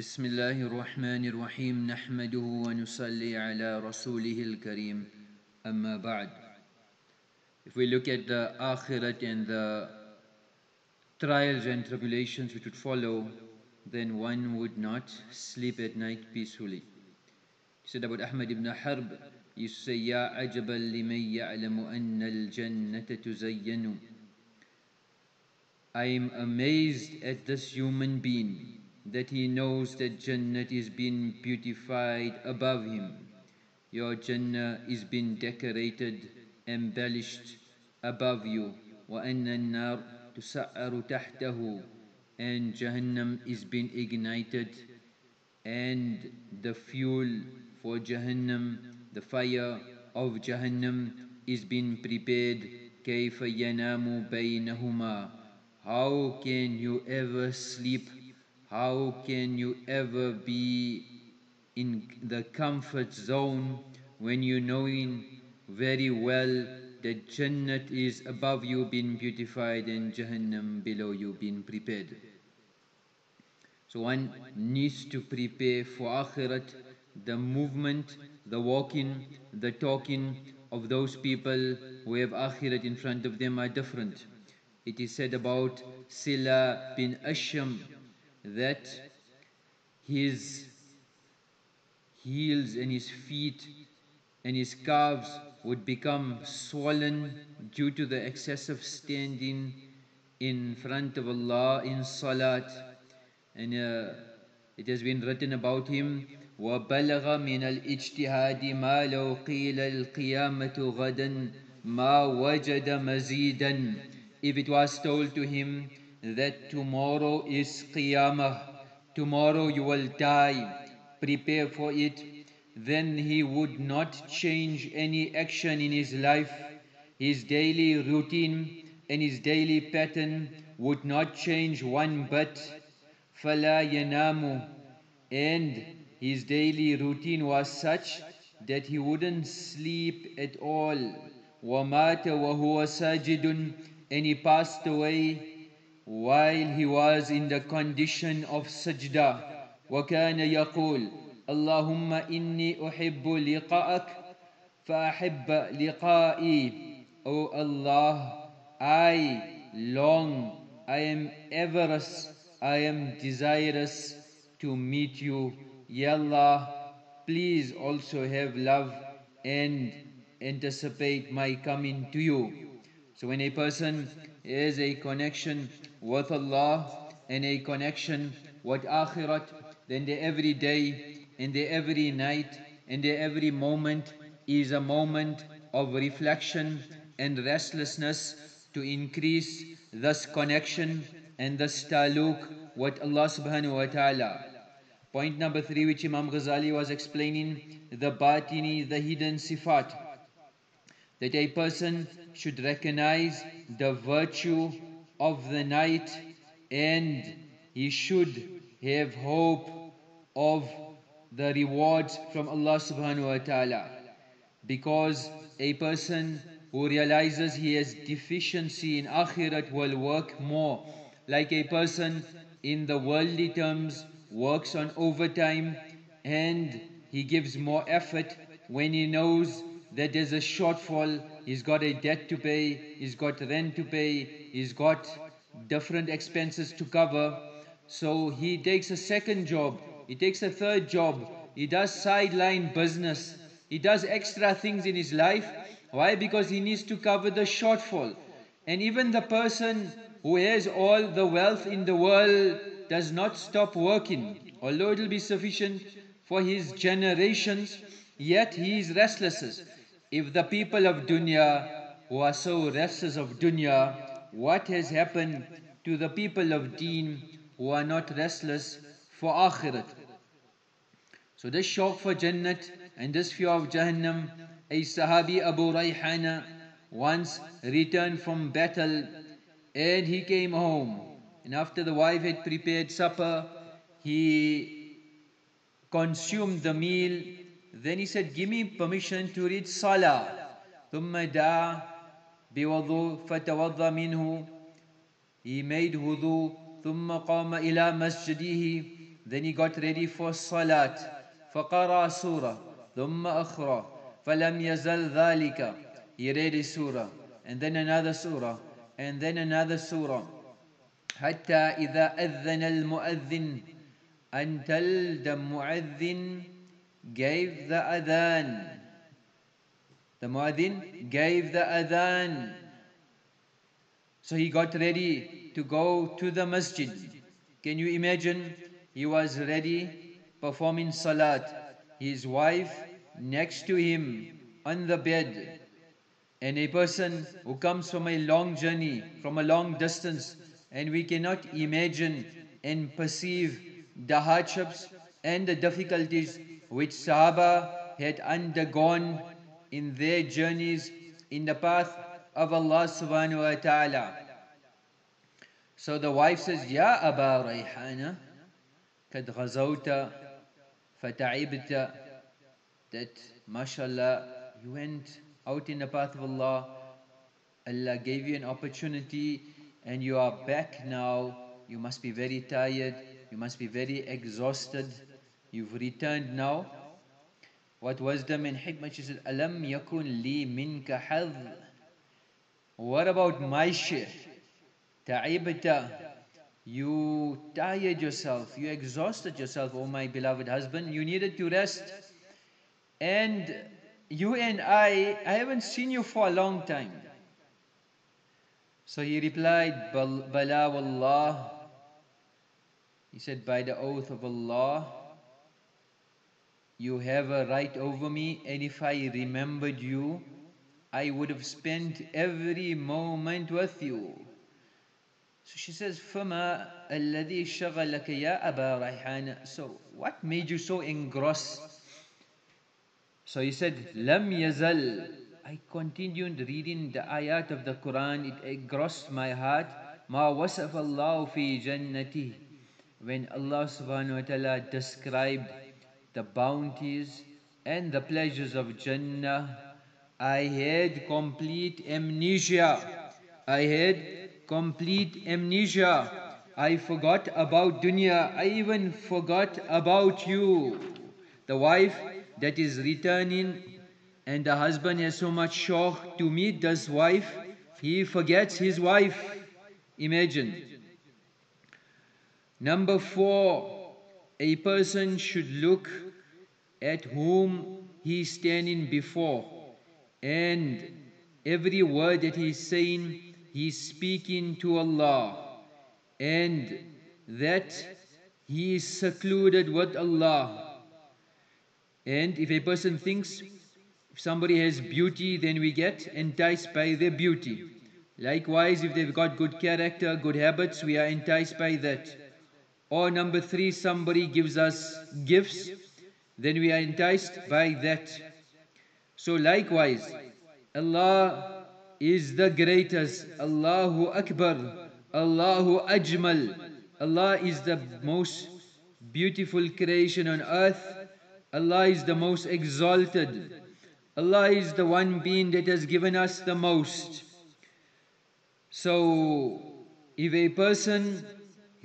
بسم الله الرحمن الرحيم نحمده ونصلي على رسوله الكريم أما بعد If we look at the akhirat and the trials and tribulations which would follow, then one would not sleep at night peacefully. He said about Ahmad ibn Harb, he used to say, يا عجبا لمن يعلم أن الجنة تزين I am amazed at this human being that he knows that Jannat is being beautified above him. Your Jannah is being decorated, embellished above you. وَأَنَّ النَّارُ تُسَعَّرُ تَحْتَهُ And Jahannam is being ignited and the fuel for Jahannam, the fire of Jahannam is being prepared. كَيْفَ يَنَامُ بَيْنَهُمَا How can you ever sleep how can you ever be in the comfort zone when you knowing very well that Jannat is above you being beautified and Jahannam below you being prepared. So one needs to prepare for Akhirat, the movement, the walking, the talking of those people who have Akhirat in front of them are different. It is said about Sila bin Asham that his heels and his feet and his calves would become swollen due to the excessive standing in front of Allah in salat and uh, it has been written about him وبلغ من الاجتهاد ما لو قيل القيامة غدا ما وجد مزيدا if it was told to him that tomorrow is Qiyamah, tomorrow you will die, prepare for it, then he would not change any action in his life. His daily routine and his daily pattern would not change one bit. فَلَا يَنَامُ And his daily routine was such that he wouldn't sleep at all. وَمَاتَ وَهُوَ سَاجِدٌ And he passed away while he was in the condition of sajda وكان يقول اللهم إني أحب لقاءك فأحب لقائي O Allah I long I am avaricious I am desirous to meet you Ya Allah please also have love and anticipate my coming to you so when a person has a connection with Allah and a connection with Akhirat, then the every day and the every night and the every moment is a moment of reflection and restlessness to increase this connection and this taluk with Allah subhanahu wa ta'ala. Point number three, which Imam Ghazali was explaining, the batini, the hidden sifat. That a person should recognize the virtue of the night and he should have hope of the rewards from Allah subhanahu wa ta'ala. Because a person who realizes he has deficiency in akhirat will work more. Like a person in the worldly terms works on overtime and he gives more effort when he knows that there's a shortfall he's got a debt to pay, he's got rent to pay, he's got different expenses to cover. So he takes a second job, he takes a third job, he does sideline business, he does extra things in his life. Why? Because he needs to cover the shortfall. And even the person who has all the wealth in the world does not stop working, although it will be sufficient for his generations, yet he is restless. If the people of dunya who are so restless of dunya, what has happened to the people of deen who are not restless for akhirat? So this shauq for Jannat and this fear of Jahannam, a Sahabi Abu Rayhana once returned from battle and he came home. And after the wife had prepared supper, he consumed the meal then he said, give me permission to read Salah. ثم دعا بوضوء فتوضى منه He made wudu ثم قام إلى مسجده Then he got ready for salat. فقرأ سورة ثم أخرى فلم يزل ذلك He read a surah and then another surah and then another surah حتى إذا أذن المؤذن until the mu'adhin gave the adhan. The mu'adhin gave the adhan. So he got ready to go to the masjid. Can you imagine? He was ready performing salat. His wife next to him on the bed. And a person who comes from a long journey, from a long distance, and we cannot imagine and perceive the hardships and the difficulties which Sahaba had undergone in their journeys in the path of Allah subhanahu wa ta'ala. So the wife says, Ya Aba Rayhana, kad ghazawta fata'ibta, that mashallah, you went out in the path of Allah, Allah gave you an opportunity and you are back now, you must be very tired, you must be very exhausted, you've returned now. What wisdom and hikmah? She said, Alam yakun li minka hadh. What about my share? Ta'ibta. You tired yourself, you exhausted yourself, oh my beloved husband. You needed to rest. And you and I, I haven't seen you for a long time. So he replied, Bala wallah. He said, By the oath of Allah, you have a right over me, and if I remembered you, I would have spent every moment with you. So she says, فَمَا الَّذِي شَغَلَكَ يَا أَبَا رَيْحَانَ So what made you so engrossed? So he said, لَمْ يَزَلْ I continued reading the ayat of the Quran. It engrossed my heart. مَا وَصَفَ اللَّهُ فِي جَنَّتِهِ When Allah subhanahu wa ta'ala described the bounties and the pleasures of Jannah, I had complete amnesia. I had complete amnesia. I forgot about dunya. I even forgot about you. The wife that is returning and the husband has so much shauq to meet this wife, he forgets his wife. Imagine. Number four, a person should look at whom he is standing before and every word that he is saying, he is speaking to Allah and that he is secluded with Allah. And if a person thinks somebody has beauty, then we get enticed by their beauty. Likewise, if they've got good character, good habits, we are enticed by that. Or number three, somebody gives us gifts, then we are enticed by that. So likewise, Allah is the greatest. Allahu Akbar. Allahu Ajmal. Allah is the most beautiful creation on earth. Allah is the most exalted. Allah is the one being that has given us the most. So, if a person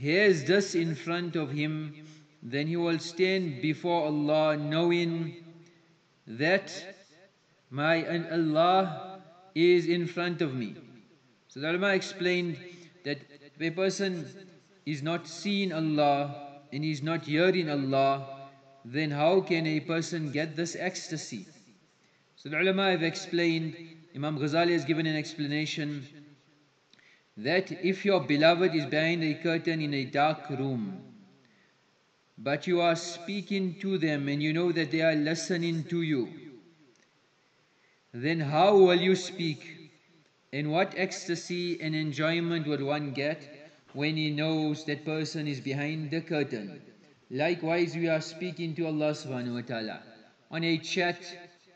has this in front of him, then he will stand before Allah knowing that my Allah is in front of me. So the ulama explained that if a person is not seeing Allah and is not hearing Allah, then how can a person get this ecstasy? So the ulama have explained, Imam Ghazali has given an explanation that if your beloved is behind a curtain in a dark room, but you are speaking to them and you know that they are listening to you, then how will you speak? And what ecstasy and enjoyment would one get when he knows that person is behind the curtain? Likewise, we are speaking to Allah subhanahu wa ta'ala on a chat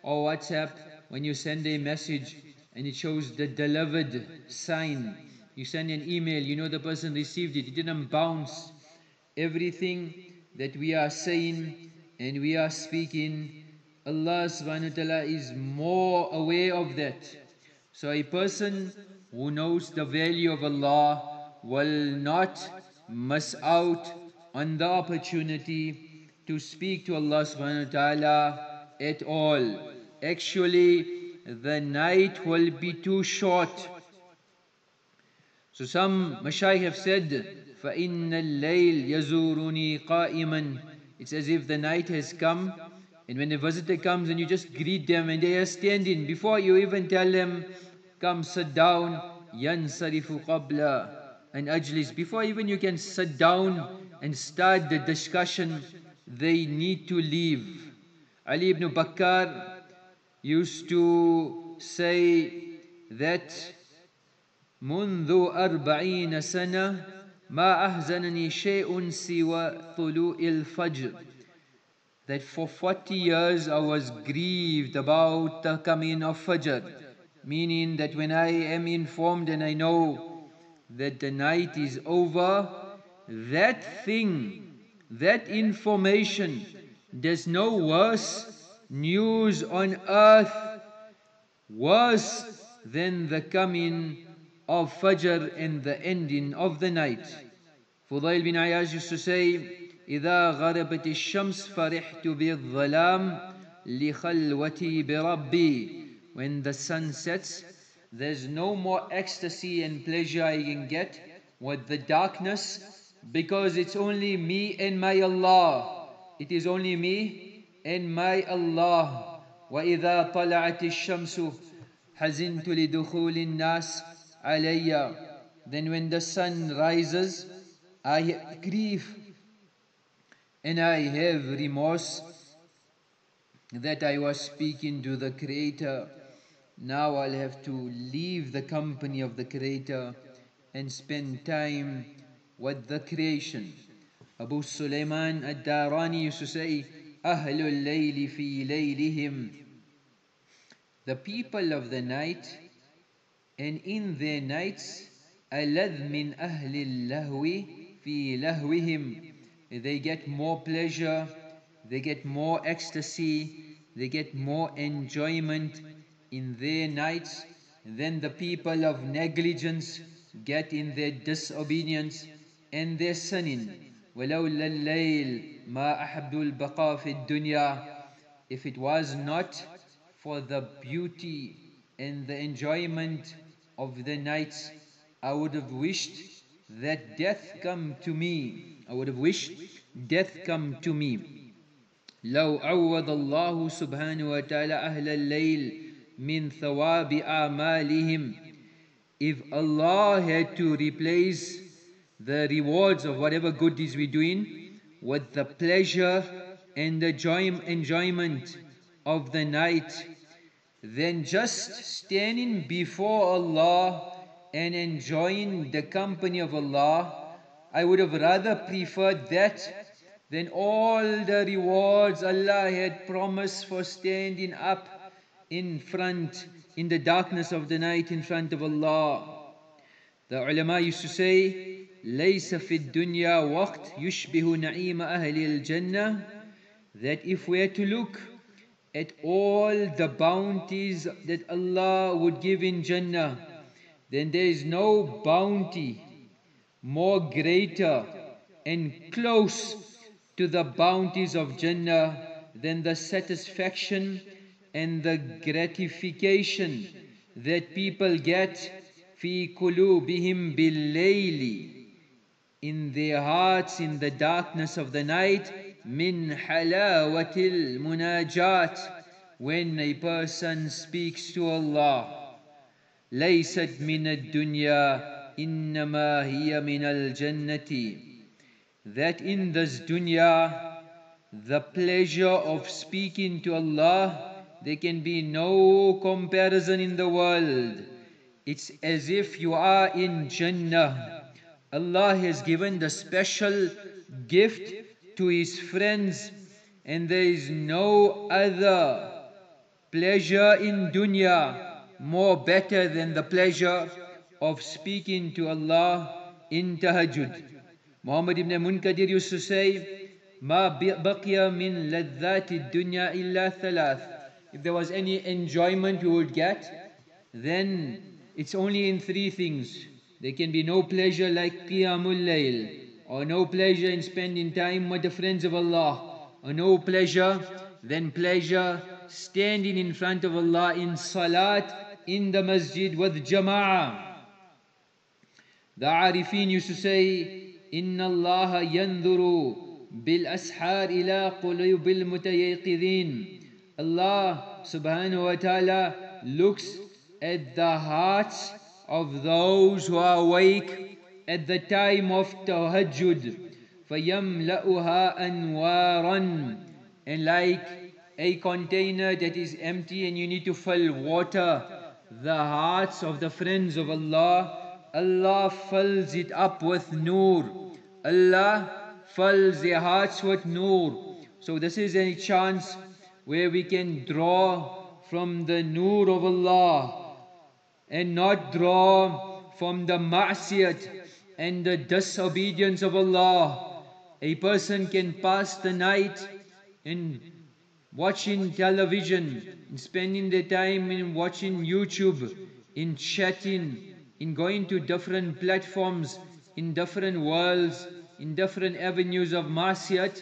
or WhatsApp, when you send a message and it shows the delivered sign, you send an email, you know the person received it, it didn't bounce. Everything that we are saying and we are speaking, Allah subhanahu wa ta'ala is more aware of that. So a person who knows the value of Allah will not miss out on the opportunity to speak to Allah subhanahu wa ta'ala at all. Actually, the night will be too short. So some mashayikh have said, فَإِنَّ اللَّيْلِ يَزُورُنِي قَائِمًا It's as if the night has come and when a visitor comes and you just greet them and they are standing, before you even tell them, come sit down, yansarifu qabla and ajlis. Before even you can sit down and start the discussion, they need to leave. Ali ibn Bakr used to say that منذ أربعين سنة ما أحزنني شيء سوى طلوع الفجر that for 40 years I was grieved about the coming of Fajr, meaning that when I am informed and I know that the night is over, that thing, that information, there's no worse news on earth worse than the coming of Fajr and the ending of the night. Fudail bin Ayaz used to say, إذا غربت الشمس فرحت بالظلام لخلوتي بربي When the sun sets, there's no more ecstasy and pleasure I can get with the darkness because it's only me and my Allah. It is only me and my Allah. وإذا طلعت الشمس حزنت لدخول الناس علي Then when the sun rises, I grieve and I have remorse that I was speaking to the Creator. Now I'll have to leave the company of the Creator and spend time with the creation. Abu Sulaiman ad-Darani used to say, أهل الليل في ليلهم The people of the night and in their nights ألذ من أهل اللهو في لهوهم they get more pleasure, they get more ecstasy, they get more enjoyment in their nights than the people of negligence get in their disobedience and their sinning. ولولا الليل ما أحب البقاء في الدنيا If it was not for the beauty and the enjoyment of the nights, I would have wished that death come to me I would have wished death come to me. لو عوض الله سبحانه وتعالى أهل الليل من ثواب أعمالهم If Allah had to replace the rewards of whatever good deeds we're doing with the pleasure and the joy, enjoyment of the night, then just standing before Allah and enjoying the company of Allah I would have rather preferred that than all the rewards Allah had promised for standing up in front, in the darkness of the night in front of Allah. The ulama used to say, ليس في الدنيا وقت يشبه نعيم أهل الجنة that if we are to look at all the bounties that Allah would give in Jannah, then there is no bounty more greater and close to the bounties of Jannah than the satisfaction and the gratification that people get fi kulubihim bil in their hearts in the darkness of the night min halawatil munajat when a person speaks to Allah laysat min ad-dunya innama hiya min al-jannati. That in this dunya the pleasure of speaking to Allah there can be no comparison in the world. It's as if you are in Jannah. Allah has given the special gift to his friends and there is no other pleasure in dunya more better than the pleasure of speaking to Allah in tahajjud. Muhammad ibn Munkadir used to say, ما بقي من لذات الدنيا إلا ثلاث. If there was any enjoyment we would get, then it's only in three things. There can be no pleasure like Qiyamul Layl, or no pleasure in spending time with the friends of Allah, or no pleasure than pleasure standing in front of Allah in salat in the masjid with jama'ah. The Arifin used to say, إن الله ينظر بالأسحار إلى قلوب المتيقظين. Allah subhanahu wa ta'ala looks at the hearts of those who are awake at the time of Tahajjud, فَيَمْلَأُهَا أَنْوَارًا And like a container that is empty and you need to fill water, the hearts of the friends of Allah, Allah fills it up with nur. Allah fills their hearts with nur. So this is a chance where we can draw from the nur of Allah and not draw from the ma'siyat and the disobedience of Allah. A person can pass the night in watching television, in spending their time in watching YouTube, in chatting, in going to different platforms, in different worlds, in different avenues of ma'siyat,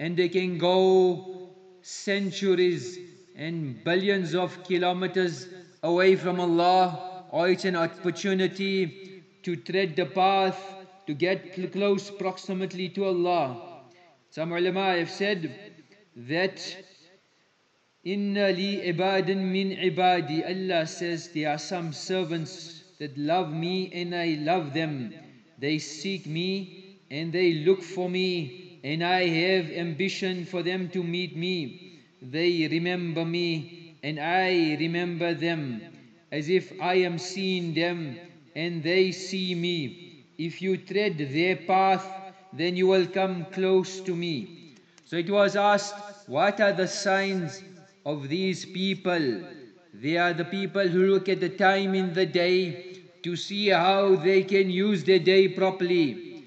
and they can go centuries and billions of kilometers away from Allah, or it's an opportunity to tread the path to get close proximately to Allah. Some ulama have said that Inna li ibadan min ibadi. Allah says there are some servants that love me and I love them. They seek me and they look for me and I have ambition for them to meet me. They remember me and I remember them as if I am seeing them and they see me. If you tread their path, then you will come close to me. So it was asked, what are the signs of these people? They are the people who look at the time in the day to see how they can use their day properly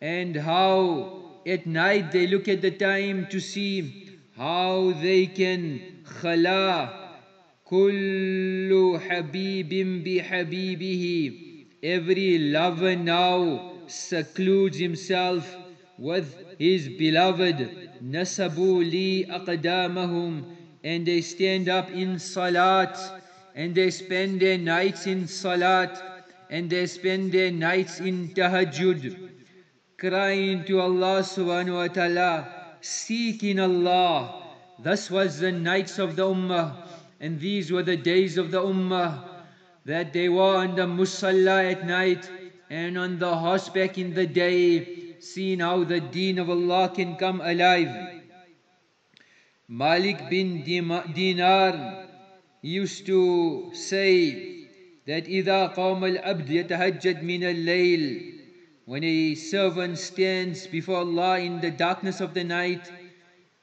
and how at night they look at the time to see how they can khala kullu habibin bi habibihi every lover now secludes himself with his beloved. Nasabu li aqdamahum and they stand up in salat and they spend their nights in salat and they spend their nights in tahajjud. Crying to Allah subhanahu wa ta'ala seeking Allah. This was the nights of the ummah and these were the days of the ummah that they were on the musalla at night and on the horseback in the day seeing how the deen of Allah can come alive Malik bin Dinar used to say that إذا قام العبد يتهجد من الليل when a servant stands before Allah in the darkness of the night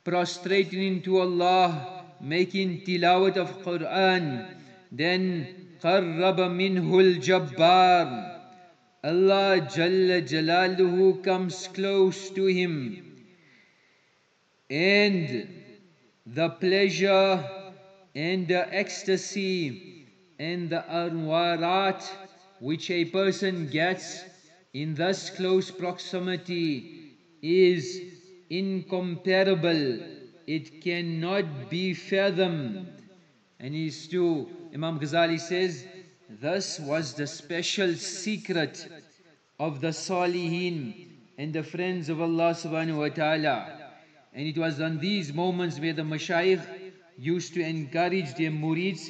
prostrating to Allah making tilawat of Quran then قرب منه الجبار Allah Jalla Jalaluhu comes close to him and the pleasure and the ecstasy and the anwarat which a person gets in thus close proximity is incomparable. It cannot be fathomed. And he's to Imam Ghazali says, Thus was the special secret of the Salihin and the friends of Allah subhanahu wa ta'ala. And it was on these moments where the mashayikh used to encourage their murids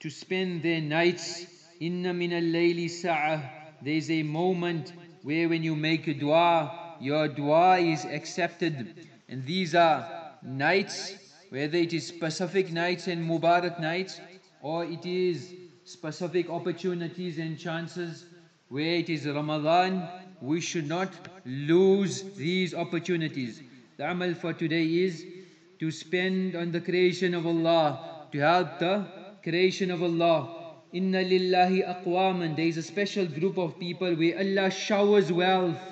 to spend their nights. Inna min al-layli sa'ah. There is a moment where when you make a dua, your dua is accepted. And these are nights, whether it is specific nights and Mubarak nights, or it is specific opportunities and chances where it is Ramadan, we should not lose these opportunities. The amal for today is to spend on the creation of Allah, to help the creation of Allah. Inna lillahi aqwaman. There is a special group of people where Allah showers wealth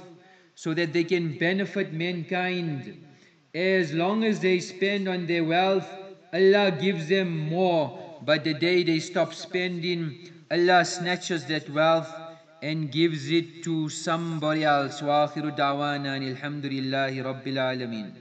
so that they can benefit mankind. As long as they spend on their wealth, Allah gives them more. But the day they stop spending, Allah snatches that wealth and gives it to somebody else. وآخر دعوانا الحمد لله رب العالمين